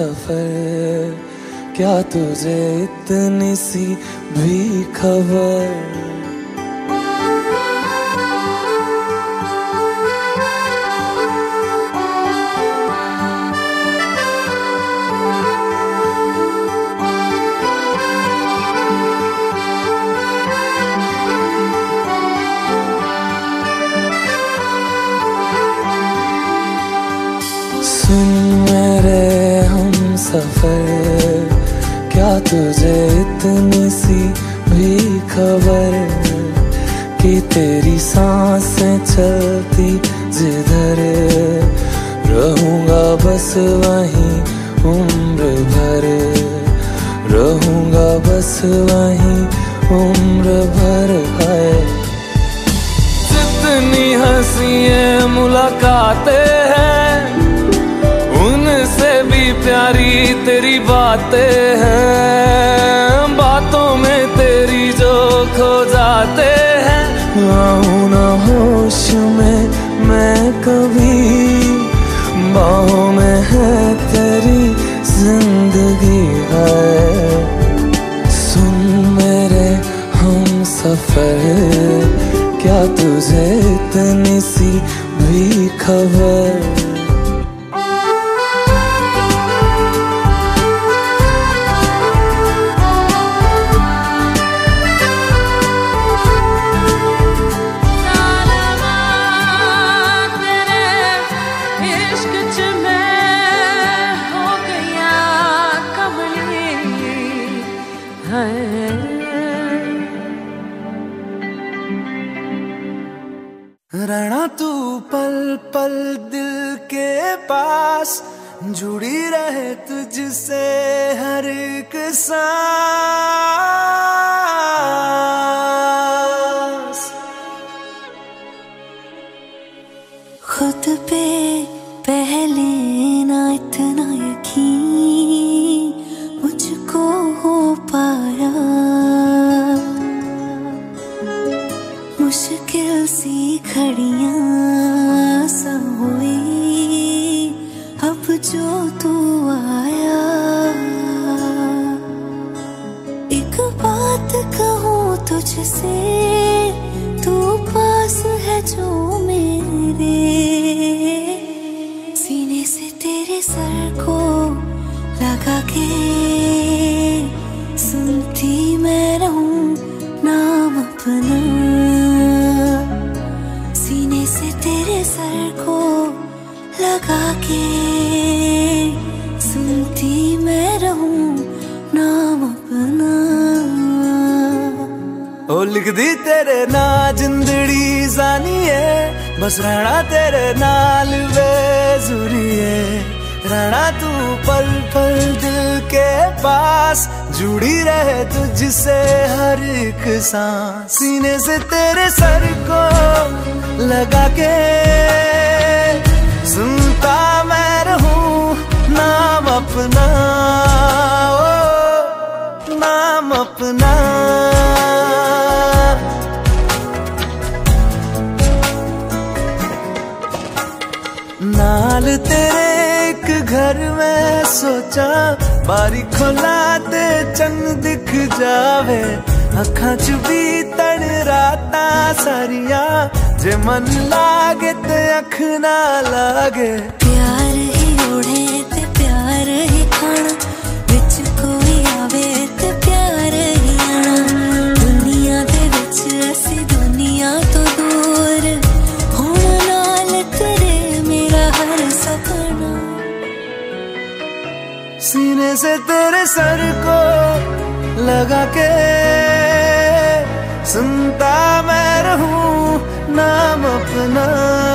सफ़र क्या तुझे इतनी सी भी खबर? सफ़र। क्या तुझे इतनी सी भी खबर कि तेरी साँसें चलती जिधर? रहूँगा बस वहीं उम्र भर। रहूँगा बस वहीं उम्र भर है। जितनी हँसी मुलाकातें तेरी बातें हैं, बातों में तेरी जो खो जाते हैं। आऊँ ना होश में मैं कभी, बाहों में है तेरी ज़िंदगी है। सुन मेरे हम सफ़र, क्या तुझे इतनी सी भी खबर? रहना तू पल पल दिल के पास, जुड़ी रहे तुझसे हर एक सांस। खुद पे पहले ना इतना यकीन सी हुई। अब जो तू आया, एक बात कहूँ तुझसे, तू पास है जो मेरे। सीने से तेरे सर को लगा के लिख दी तेरे ना जिंदड़ी जानी है। बस रहना तेरे नाल वे बेजुरी है। रहना तू पल पल दिल के पास जुड़ी रहे तुझसे हर एक सांस। सीने से तेरे सर को लगा के एक मैं सोचा, बारी खोला ते चन दिख जावे। अखा च भी तन रात सारिया, जे मन लागे ते अख ना लागे। प्यार ही ओढ़े से तेरे सर को लगा के सुनता मैं रहूँ नाम अपना।